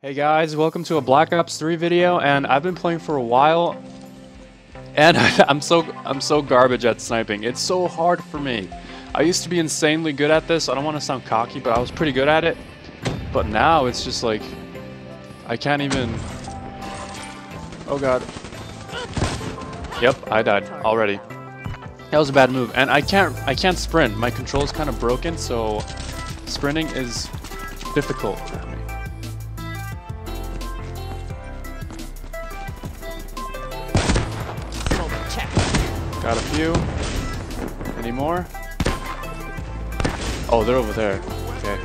Hey guys, welcome to a Black Ops 3 video, and I've been playing for a while, and I'm so I'm so garbage at sniping. It's so hard for me. I used to be insanely good at this. I don't want to sound cocky, but I was pretty good at it. But now it's just like I can't even. Oh god. Yep, I died already. That was a bad move, and I can't I can't sprint. My control is kind of broken, so sprinting is difficult Got a few. Any more? Oh, they're over there. Okay.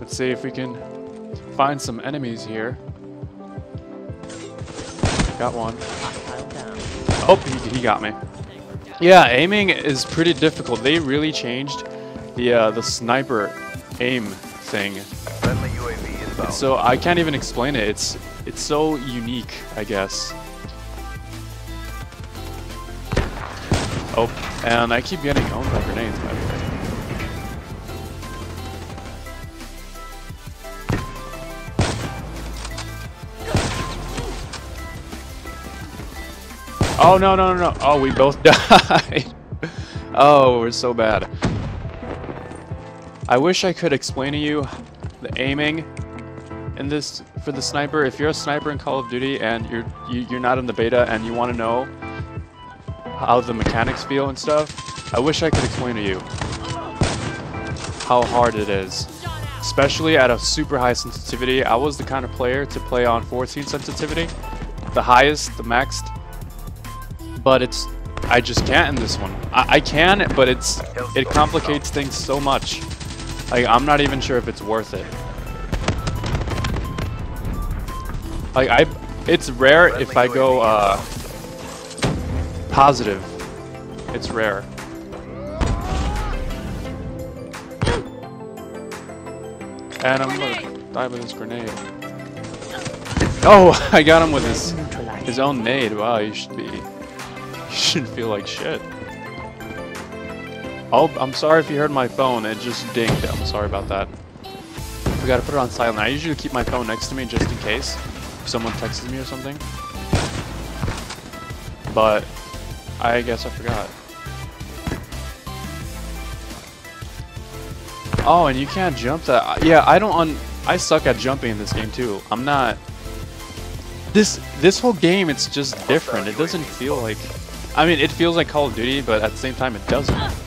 Let's see if we can find some enemies here. Got one. Oh, he, he got me. Yeah, aiming is pretty difficult. They really changed the uh, the sniper aim thing. Friendly UAV inbound. So I can't even explain it. It's it's so unique, I guess. Oh, and I keep getting owned by grenades, by the way. Oh no no no no! Oh, we both died. oh, we're so bad. I wish I could explain to you the aiming in this for the sniper. If you're a sniper in Call of Duty and you're you, you're not in the beta and you want to know how the mechanics feel and stuff, I wish I could explain to you how hard it is. Especially at a super high sensitivity. I was the kind of player to play on 14 sensitivity, the highest, the maxed. But it's I just can't in this one. I, I can, but it's it complicates things so much. Like, I'm not even sure if it's worth it. Like, I, it's rare if I go, uh, positive. It's rare. And I'm gonna die with this grenade. Oh, I got him with his, his own nade. Wow, you should be, you should feel like shit. Oh, I'm sorry if you heard my phone. It just dinged. I'm sorry about that. We gotta put it on silent. I usually keep my phone next to me just in case if someone texts me or something. But I guess I forgot. Oh, and you can't jump that. Yeah, I don't. I suck at jumping in this game too. I'm not. This this whole game, it's just different. It doesn't feel like. I mean, it feels like Call of Duty, but at the same time, it doesn't.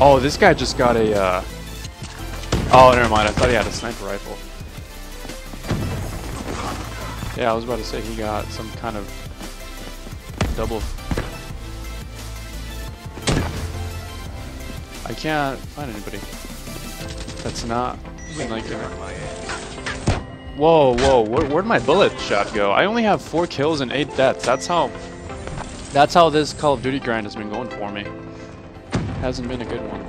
Oh, this guy just got a, uh... Oh, never mind. I thought he had a sniper rifle. Yeah, I was about to say he got some kind of double... I can't find anybody. That's not like... Whoa, whoa, where, where'd my bullet shot go? I only have four kills and eight deaths. That's how... That's how this Call of Duty grind has been going for me hasn't been a good one.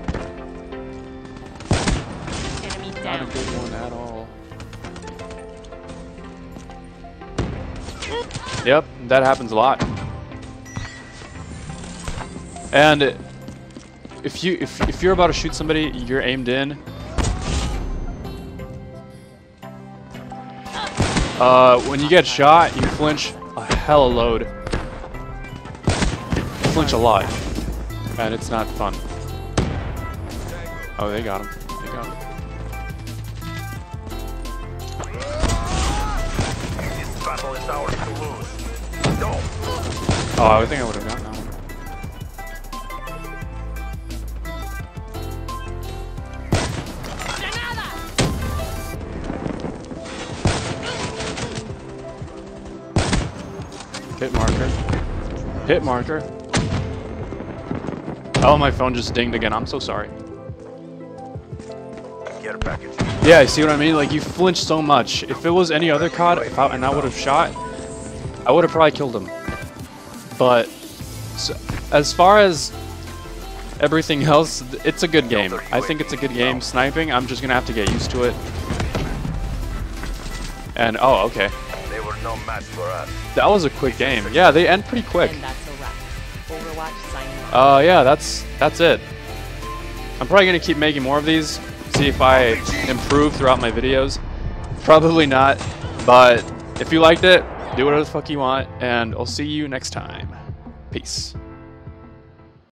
Enemies Not a good one at all. Yep, that happens a lot. And if you if if you're about to shoot somebody, you're aimed in. Uh, when you get shot, you flinch a hell hella load. You flinch a lot. And it's not fun. Oh, they got him. They got him. This battle is ours to lose. Go. Oh, I think I would have gotten that one. Hit marker. Hit marker. Oh, my phone just dinged again. I'm so sorry. Care package. Yeah, you see what I mean? Like, you flinch so much. If it was any other COD if I, and I would have shot, I would have probably killed him. But so, as far as everything else, it's a good game. I think it's a good game. Sniping, I'm just going to have to get used to it. And, oh, okay. They were no match for us. That was a quick game. Yeah, they end pretty quick. Overwatch signing off. Uh, yeah, that's that's it. I'm probably gonna keep making more of these. See if I improve throughout my videos. Probably not, but if you liked it, do whatever the fuck you want, and I'll see you next time. Peace.